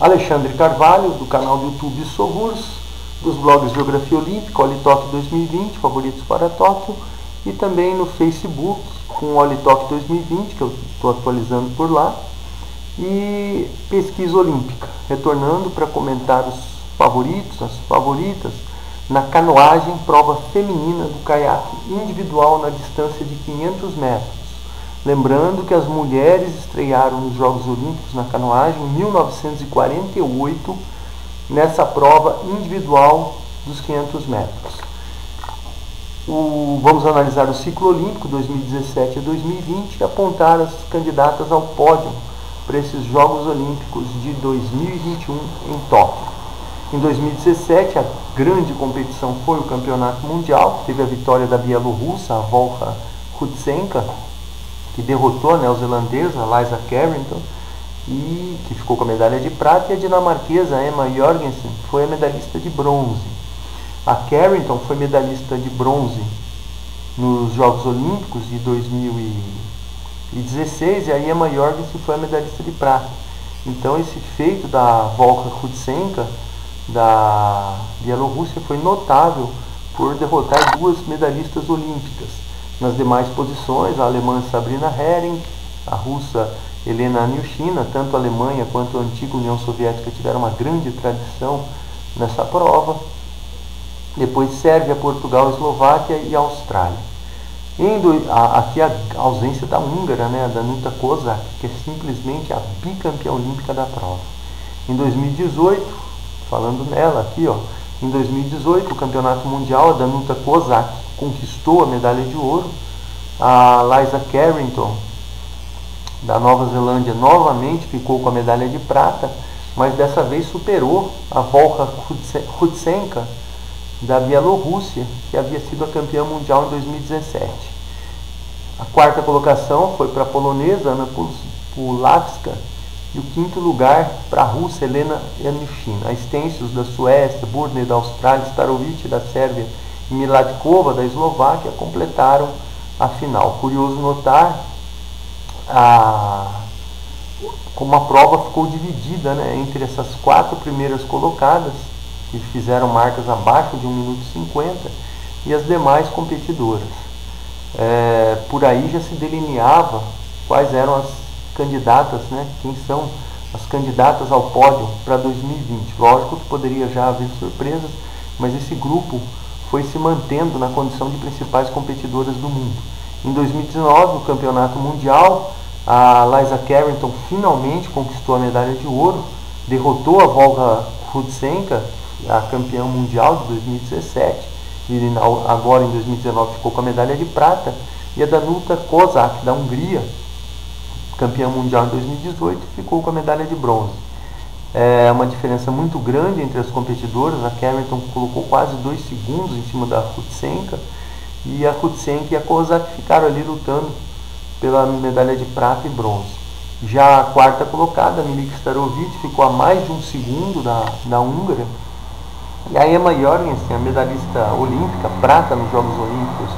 Alexandre Carvalho, do canal do YouTube Sogurs, dos blogs Geografia Olímpica, Olitok 2020, favoritos para Tóquio, e também no Facebook, com Olitok 2020, que eu estou atualizando por lá, e Pesquisa Olímpica, retornando para comentar os favoritos, as favoritas, na canoagem, prova feminina do caiaque individual na distância de 500 metros. Lembrando que as mulheres estrearam nos Jogos Olímpicos na canoagem em 1948, nessa prova individual dos 500 metros. O, vamos analisar o ciclo olímpico 2017 a 2020 e apontar as candidatas ao pódio para esses Jogos Olímpicos de 2021 em Tóquio. Em 2017, a grande competição foi o Campeonato Mundial, teve a vitória da bielorrussa, a Volka Rutsenka, que derrotou a neozelandesa Liza Carrington, e que ficou com a medalha de prata, e a dinamarquesa Emma Jorgensen foi a medalhista de bronze. A Carrington foi medalhista de bronze nos Jogos Olímpicos de 2016 e a Emma Jorgensen foi a medalhista de prata. Então esse feito da Volka Rutsenka da Bielorrússia foi notável por derrotar duas medalhistas olímpicas. Nas demais posições, a alemã Sabrina Hering, a russa Helena Aniushina, tanto a Alemanha quanto a antiga União Soviética tiveram uma grande tradição nessa prova. Depois Sérvia, Portugal, Eslováquia e Austrália. Indo, a, aqui a ausência da húngara, né, da Nuta Kozak, que é simplesmente a bicampeã olímpica da prova. Em 2018, falando nela aqui, ó. Em 2018, o Campeonato Mundial, a Danuta Kozak conquistou a medalha de ouro. A Liza Carrington, da Nova Zelândia, novamente ficou com a medalha de prata, mas dessa vez superou a Volka Rutsenka, da Bielorrússia, que havia sido a campeã mundial em 2017. A quarta colocação foi para a polonesa Ana Pulavska, e o quinto lugar para a Rússia, Helena Yanushina. A Stêncios da Suécia, Burner da Austrália, Starovic da Sérvia Miladkova da Eslováquia completaram a final. Curioso notar a, como a prova ficou dividida né, entre essas quatro primeiras colocadas, que fizeram marcas abaixo de 1 minuto e 50, e as demais competidoras. É, por aí já se delineava quais eram as candidatas, né, quem são as candidatas ao pódio para 2020. Lógico que poderia já haver surpresas, mas esse grupo foi se mantendo na condição de principais competidoras do mundo. Em 2019, no Campeonato Mundial, a Liza Carrington finalmente conquistou a medalha de ouro, derrotou a Volga Rudsenka, a campeã mundial de 2017, e agora em 2019 ficou com a medalha de prata, e a Danuta Kozak, da Hungria, campeã mundial em 2018, ficou com a medalha de bronze. É uma diferença muito grande entre as competidoras. A Carrington colocou quase dois segundos em cima da Rutsenka e a Rutsenka e a Kozak ficaram ali lutando pela medalha de prata e bronze. Já a quarta colocada, a Milik Starovic, ficou a mais de um segundo da, da húngara. E a Emma Jorgensen, a medalhista olímpica, prata nos Jogos Olímpicos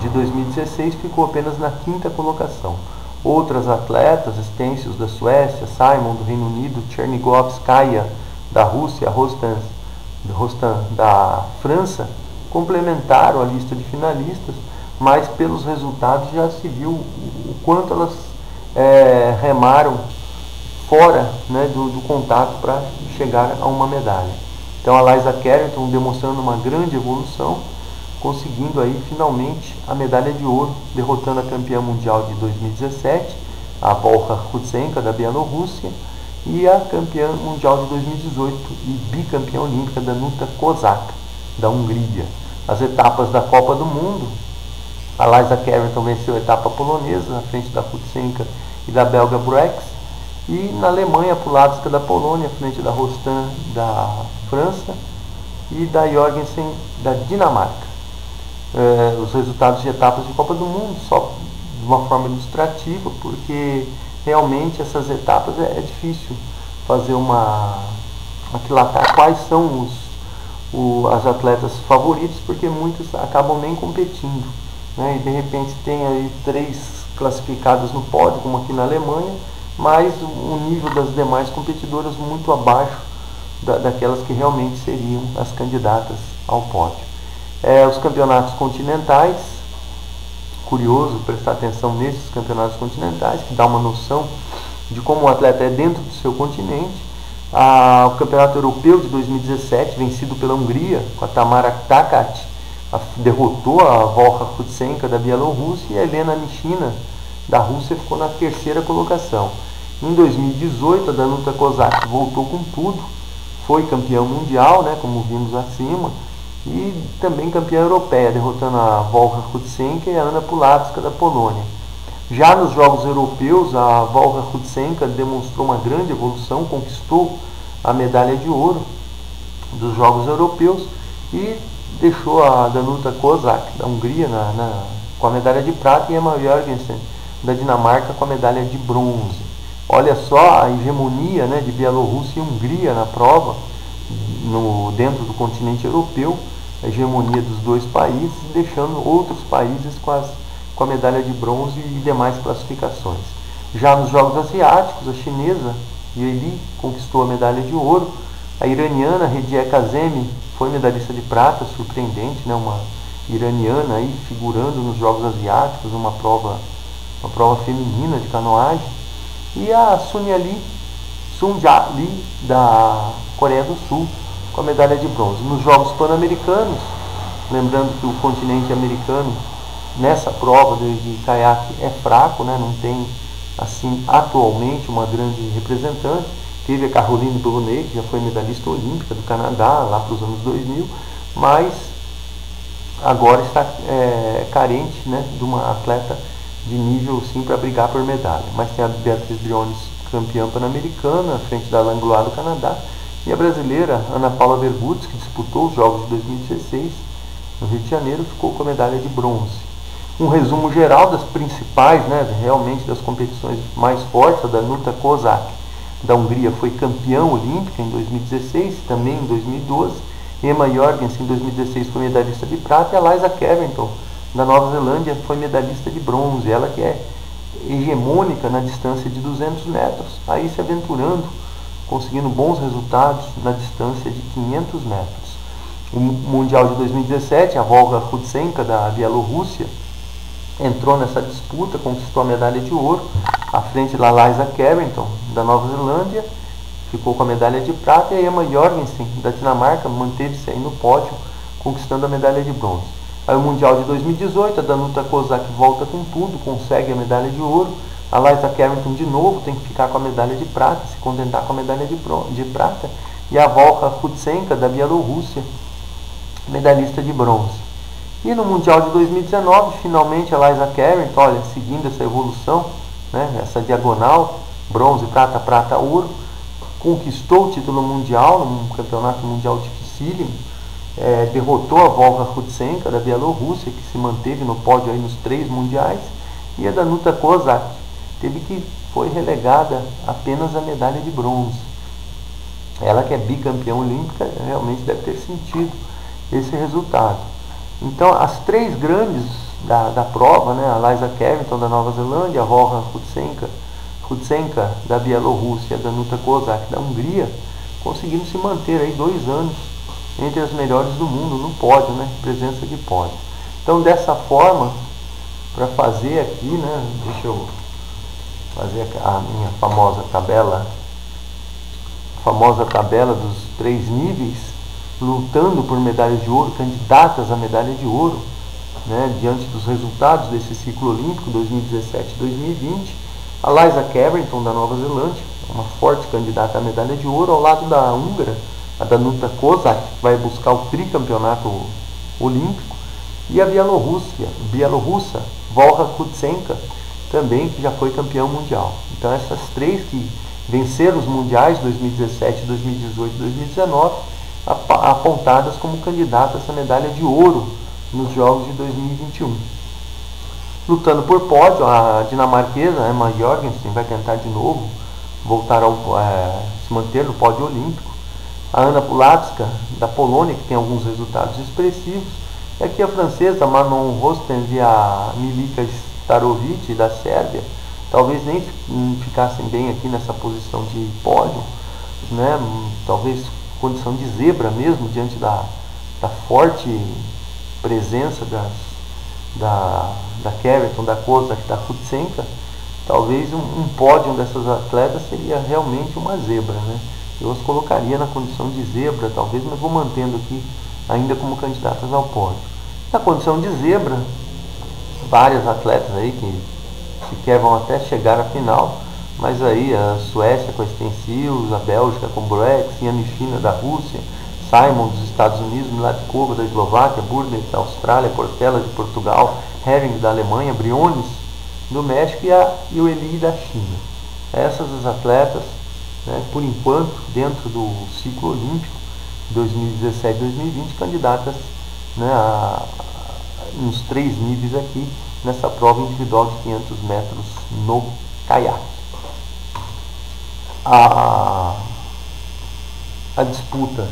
de 2016, ficou apenas na quinta colocação. Outras atletas, Stêncios da Suécia, Simon do Reino Unido, Chernigovskaya da Rússia, Rostan, Rostan da França, complementaram a lista de finalistas, mas pelos resultados já se viu o quanto elas é, remaram fora né, do, do contato para chegar a uma medalha. Então a Liza Carrington demonstrando uma grande evolução conseguindo aí finalmente a medalha de ouro, derrotando a campeã mundial de 2017, a Volka Rutsenka da Bielorrússia, e a campeã mundial de 2018 e bicampeã olímpica Danuta Kozak, da Hungria. As etapas da Copa do Mundo, a Liza Carrington venceu a etapa polonesa, na frente da Rutsenka e da belga Bruex, e na Alemanha, a Pulavska da Polônia, à frente da Rostan da França e da Jorgensen da Dinamarca é, os resultados de etapas de Copa do Mundo, só de uma forma ilustrativa, porque realmente essas etapas é, é difícil fazer uma aquilatar quais são os, o, as atletas favoritas, porque muitos acabam nem competindo. Né? E de repente tem aí três classificadas no pódio, como aqui na Alemanha, mas o nível das demais competidoras muito abaixo da, daquelas que realmente seriam as candidatas ao pódio. É, os campeonatos continentais, curioso prestar atenção nesses campeonatos continentais, que dá uma noção de como o atleta é dentro do seu continente. Ah, o Campeonato Europeu de 2017, vencido pela Hungria, com a Tamara Takat, derrotou a Volka Kutsenka da Bielorrússia e a Helena Nishina da Rússia ficou na terceira colocação. Em 2018, a Danuta Kozak voltou com tudo, foi campeã mundial, né, como vimos acima, e também campeã europeia, derrotando a Volga Kutsenka e a Ana Pulatska da Polônia. Já nos Jogos Europeus, a Volga Kutsenka demonstrou uma grande evolução, conquistou a medalha de ouro dos Jogos Europeus e deixou a Danuta Kozak da Hungria na, na, com a medalha de prata e Emma Jorgensen da Dinamarca com a medalha de bronze. Olha só a hegemonia né, de Bielorrússia e Hungria na prova, no, dentro do continente europeu, a hegemonia dos dois países, deixando outros países com, as, com a medalha de bronze e demais classificações. Já nos Jogos Asiáticos, a chinesa Yeli conquistou a medalha de ouro, a iraniana Hediye Kazemi foi medalhista de prata, surpreendente, né? uma iraniana aí figurando nos Jogos Asiáticos, uma prova, uma prova feminina de canoagem, e a Sunya Lee, Sunja Lee da Coreia do Sul, com a medalha de bronze. Nos Jogos Pan-Americanos, lembrando que o continente americano nessa prova de, de caiaque é fraco, né? não tem assim atualmente uma grande representante. Teve a Caroline Brunet, que já foi medalhista olímpica do Canadá lá para os anos 2000, mas agora está é, carente né, de uma atleta de nível sim para brigar por medalha. Mas tem a Beatriz Briones, campeã pan-americana, à frente da Langlois do Canadá, e a brasileira Ana Paula Vergudes, que disputou os Jogos de 2016 no Rio de Janeiro, ficou com a medalha de bronze. Um resumo geral das principais, né, realmente das competições mais fortes, a Danuta Kozak, da Hungria, foi campeã olímpica em 2016, também em 2012. Emma Jorgensen, em 2016, foi medalhista de prata, e a Liza Carrington, da Nova Zelândia, foi medalhista de bronze. Ela que é hegemônica na distância de 200 metros, aí se aventurando conseguindo bons resultados na distância de 500 metros. O Mundial de 2017, a Volga Kutsenka da Bielorrússia entrou nessa disputa, conquistou a medalha de ouro, à frente da Liza Carrington da Nova Zelândia, ficou com a medalha de prata, e a Emma Jorgensen da Dinamarca manteve-se aí no pódio, conquistando a medalha de bronze. Aí o Mundial de 2018, a Danuta Kozak volta com tudo, consegue a medalha de ouro, a Liza Carrington de novo tem que ficar com a medalha de prata, se contentar com a medalha de, de prata. E a Volka Kutsenka da Bielorrússia, medalhista de bronze. E no Mundial de 2019, finalmente a Liza Carrington, olha, seguindo essa evolução, né, essa diagonal, bronze, prata, prata, ouro, conquistou o título mundial, num campeonato mundial dificílimo, é, derrotou a Volga Kutsenka da Bielorrússia, que se manteve no pódio aí nos três mundiais, e a Danuta Kozak, teve que foi relegada apenas a medalha de bronze. Ela que é bicampeã olímpica realmente deve ter sentido esse resultado. Então as três grandes da, da prova, né, a Liza Carrington da Nova Zelândia, a Rohan Kutsenka, Kutsenka da Bielorrússia, a Danuta Kozak da Hungria, conseguiram se manter aí dois anos entre as melhores do mundo no pódio, né, presença de pódio. Então dessa forma, para fazer aqui, né, deixa eu fazer a minha famosa tabela, famosa tabela dos três níveis, lutando por medalhas de ouro, candidatas a medalha de ouro, né, diante dos resultados desse ciclo olímpico 2017-2020. A Liza Carrington, da Nova Zelândia, uma forte candidata à medalha de ouro, ao lado da húngara, a Danuta Kozak, que vai buscar o tricampeonato olímpico, e a Bielorrússia, Bielorrussa, Volga Kutsenka, também que já foi campeão mundial. Então essas três que venceram os mundiais 2017, 2018 e 2019, apontadas como candidatas à medalha de ouro nos Jogos de 2021. Lutando por pódio, a dinamarquesa Emma Jorgensen vai tentar de novo voltar ao, é, se manter no pódio olímpico. A Ana Pulatska, da Polônia, que tem alguns resultados expressivos. E aqui a francesa Manon Rostens e a Milika Starovic, da Sérvia, talvez nem ficassem bem aqui nessa posição de pódio, né? talvez condição de zebra mesmo, diante da, da forte presença das, da, da Carrington, da Kozak, da Kutsenka, talvez um, um pódio dessas atletas seria realmente uma zebra. Né? Eu as colocaria na condição de zebra, talvez, mas vou mantendo aqui ainda como candidatas ao pódio. Na condição de zebra, várias atletas aí que sequer vão até chegar à final, mas aí a Suécia com a Stencils, a Bélgica com Brex, Yanishina da Rússia, Simon dos Estados Unidos, Milatkova da Eslováquia, Burnet da Austrália, Portela de Portugal, Herring da Alemanha, Briones do México e, a, e o da China. Essas as atletas, né, por enquanto, dentro do ciclo olímpico 2017-2020, candidatas né, a, nos três níveis aqui nessa prova individual de 500 metros no caiaque a, a disputa,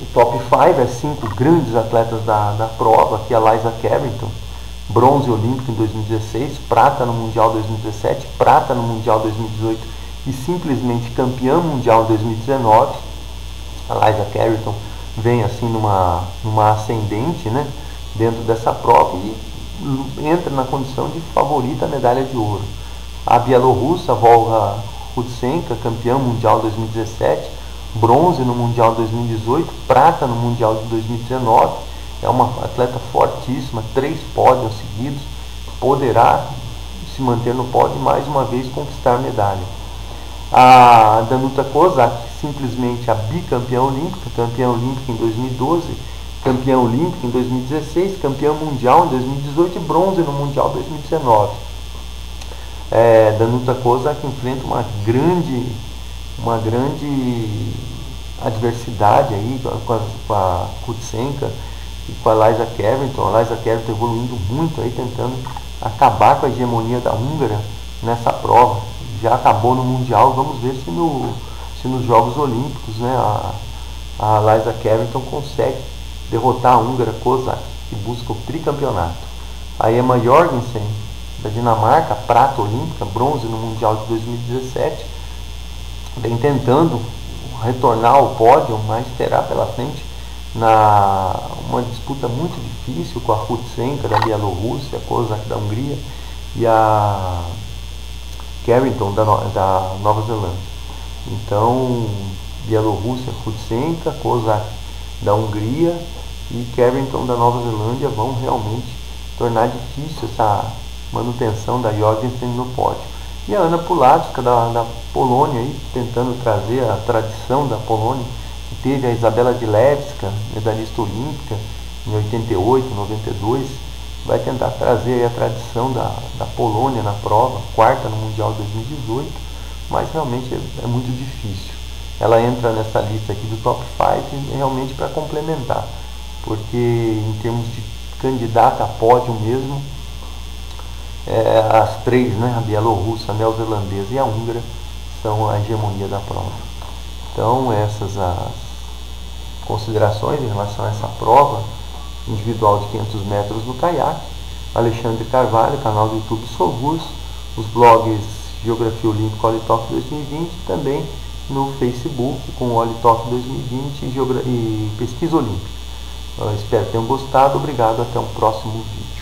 o top 5 é cinco grandes atletas da, da prova, que é a Liza Carrington, bronze olímpico em 2016, prata no Mundial 2017, prata no Mundial 2018 e simplesmente campeã mundial 2019. A Liza Carrington vem assim numa, numa ascendente né, dentro dessa prova e entra na condição de favorita a medalha de ouro. A bielorrussa Volga Kutsenka, campeã mundial 2017, bronze no Mundial 2018, prata no Mundial de 2019. É uma atleta fortíssima, três pódios seguidos, poderá se manter no pódio e mais uma vez conquistar medalha. A Danuta Kozak, simplesmente a bicampeã olímpica, campeã olímpica em 2012, campeã olímpica em 2016, campeã mundial em 2018 e bronze no Mundial 2019 é, Danuta Kozak enfrenta uma grande, uma grande adversidade aí com a, com a Kutsenka e com a Liza Carrington. A Liza Carrington evoluindo muito aí, tentando acabar com a hegemonia da húngara nessa prova. Já acabou no Mundial, vamos ver se, no, se nos Jogos Olímpicos né, a, a Liza Carrington consegue derrotar a húngara Kozak, que busca o tricampeonato. A Emma Jorgensen da Dinamarca, prata olímpica, bronze no Mundial de 2017, vem tentando retornar ao pódio, mas terá pela frente na uma disputa muito difícil com a Kutsenka da Bielorrússia, a Kozak da Hungria e a Carrington da, da Nova Zelândia. Então, Bielorrússia, Kutsenka, Kozak da Hungria e Carrington da Nova Zelândia vão realmente tornar difícil essa manutenção da Jorgensen no pódio. E a Ana Pulatska da, da Polônia, aí, tentando trazer a tradição da Polônia, que teve a Isabela Dilewska, medalhista olímpica, em 88, 92, vai tentar trazer a tradição da, da Polônia na prova, quarta no Mundial 2018, mas realmente é, é muito difícil. Ela entra nessa lista aqui do top 5 realmente para complementar, porque em termos de candidata a pódio mesmo, é, as três, né, a bielorrussa, a neozelandesa e a húngara, são a hegemonia da prova. Então, essas as considerações em relação a essa prova individual de 500 metros no caiaque. Alexandre Carvalho, canal do YouTube Sovus, os blogs Geografia Olímpica Olitalk 2020 também no Facebook com Olitalk 2020 e, e Pesquisa Olímpica. Eu espero que tenham gostado. Obrigado. Até um próximo vídeo.